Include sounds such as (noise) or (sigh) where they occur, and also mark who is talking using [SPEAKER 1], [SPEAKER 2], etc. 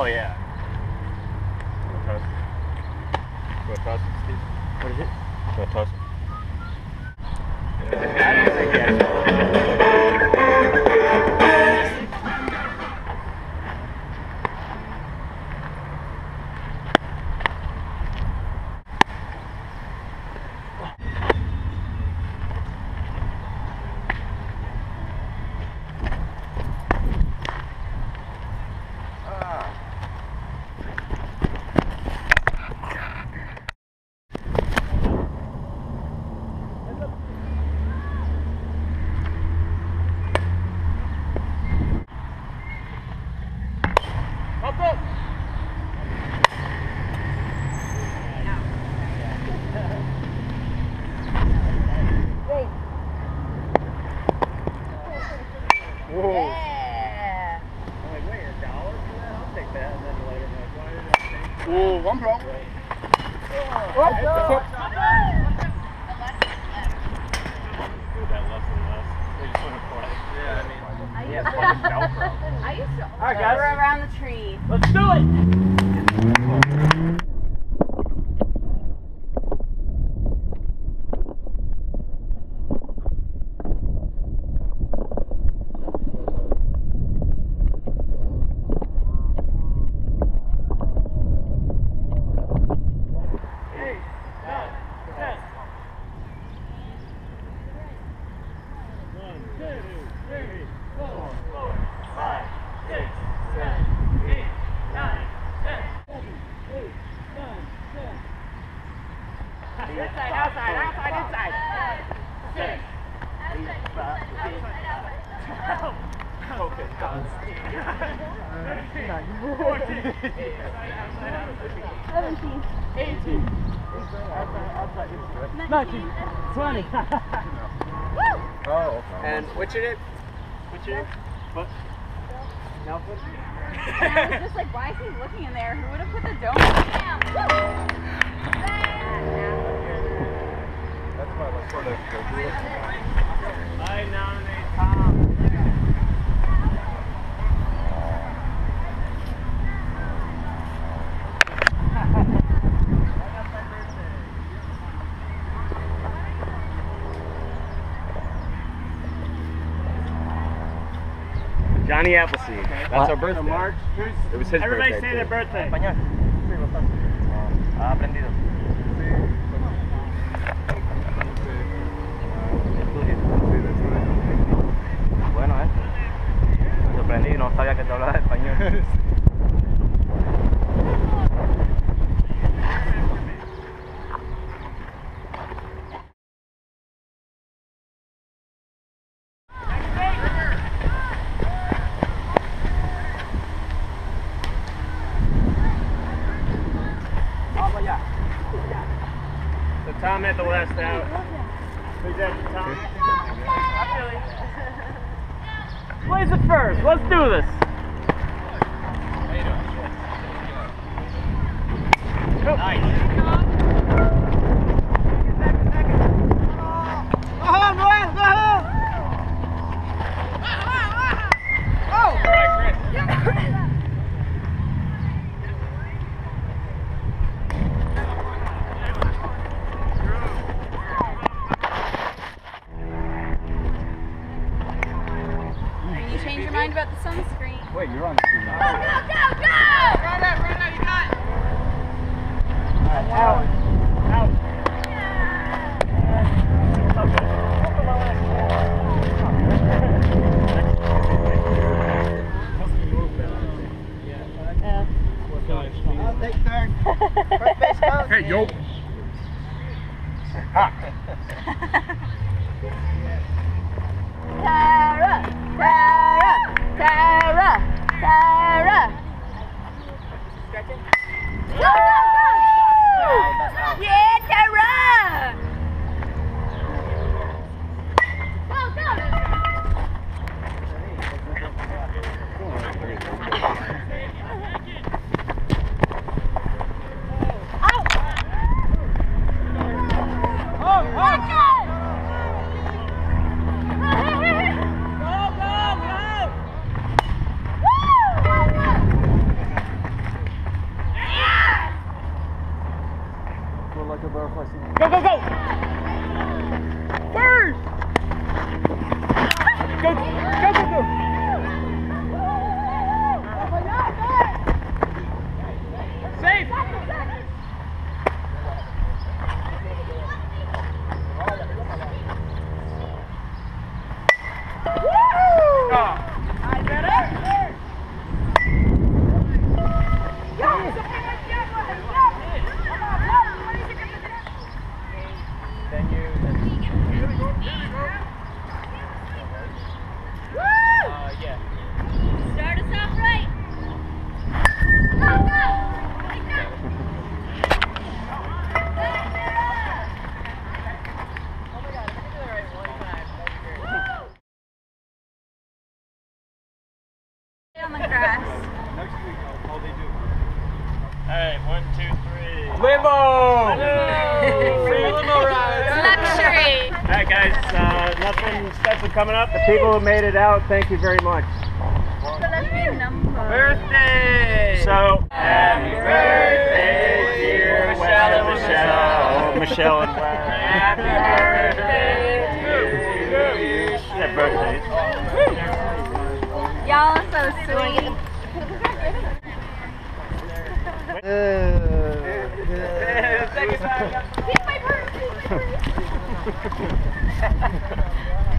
[SPEAKER 1] Oh yeah. Want to toss it? You want to toss it, Steve?
[SPEAKER 2] What is it?
[SPEAKER 1] You want to toss it? Whoa.
[SPEAKER 3] Yeah.
[SPEAKER 1] I'm like, wait, a dollar for that? I'll take that. And then later, I'm like, why did I take
[SPEAKER 2] Oh, one block.
[SPEAKER 1] do that less and less? They just want to play. Yeah, I mean, yeah,
[SPEAKER 3] used
[SPEAKER 1] it's.
[SPEAKER 3] I used to
[SPEAKER 2] All right, guys.
[SPEAKER 3] go around the tree.
[SPEAKER 2] Let's do it. Inside, outside, outside, inside.
[SPEAKER 1] Six. Okay. Fourteen.
[SPEAKER 3] Seventeen.
[SPEAKER 1] Eighteen.
[SPEAKER 2] Nineteen, twenty.
[SPEAKER 3] Woo!
[SPEAKER 1] Oh,
[SPEAKER 2] And what's your name? What's your name?
[SPEAKER 1] What?
[SPEAKER 2] Nelson.
[SPEAKER 3] And I was just like, why is he looking in there? Who would have put the dome? Bam! Woo!
[SPEAKER 1] That's why I like sort of go through it.
[SPEAKER 2] I nominate Tom.
[SPEAKER 1] Johnny Appleseed. That's
[SPEAKER 2] What?
[SPEAKER 1] our birthday.
[SPEAKER 2] March.
[SPEAKER 1] It was his
[SPEAKER 2] Everybody
[SPEAKER 1] birthday.
[SPEAKER 2] say their birthday.
[SPEAKER 4] Español. Ha ah, aprendido. Bueno, sabía que te hablabas español.
[SPEAKER 2] Tom had the last out. Plays it first. Let's do this.
[SPEAKER 3] Can you change your mind about the sunscreen?
[SPEAKER 1] Wait, you're on the screen now.
[SPEAKER 3] Go, go, go! Run it, run it, you got it!
[SPEAKER 2] Out. Out.
[SPEAKER 1] Hey, yo.
[SPEAKER 3] Tara! Tara! Tara! Tara! Go, go, Go, go, go! First! Go, go!
[SPEAKER 1] One, two, three.
[SPEAKER 2] Limo!
[SPEAKER 1] Free limo ride.
[SPEAKER 3] Luxury.
[SPEAKER 2] All right, guys. Uh, nothing special coming up. The people who made it out, thank you very much.
[SPEAKER 3] So number.
[SPEAKER 1] Birthday.
[SPEAKER 2] So,
[SPEAKER 1] Happy birthday,
[SPEAKER 2] dear
[SPEAKER 1] dear Michelle
[SPEAKER 2] and
[SPEAKER 1] and
[SPEAKER 2] Michelle. Michelle and Wes.
[SPEAKER 1] Happy birthday to you.
[SPEAKER 2] Yeah, birthdays.
[SPEAKER 3] Y'all are so sweet. Take my purse. Take my purse. (laughs)